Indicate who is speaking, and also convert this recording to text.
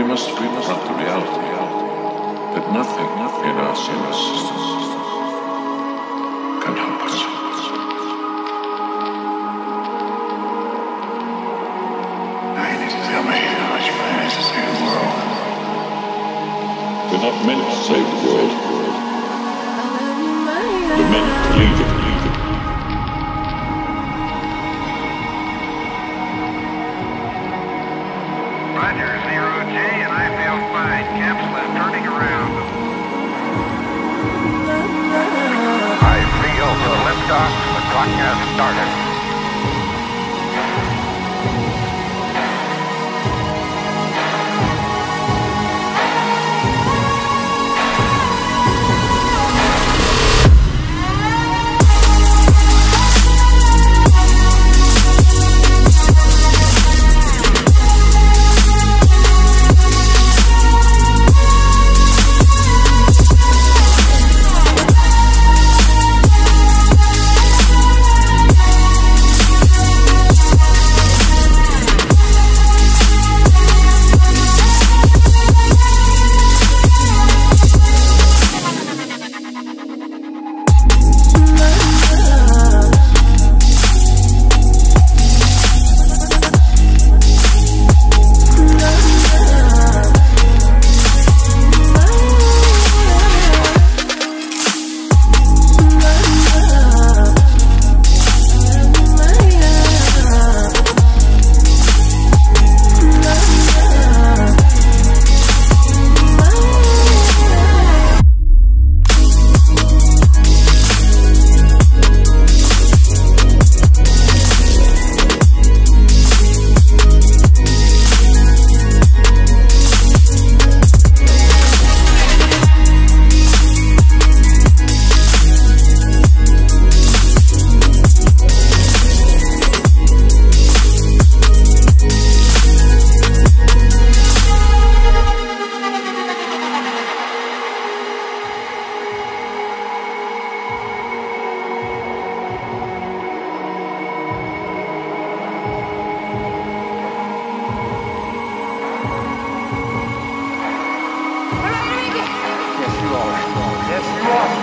Speaker 1: We must we must the reality that nothing nothing in our solar system can help us.
Speaker 2: Now you need to tell me how much money to save the world.
Speaker 1: We're not meant to save the world.
Speaker 3: I cross.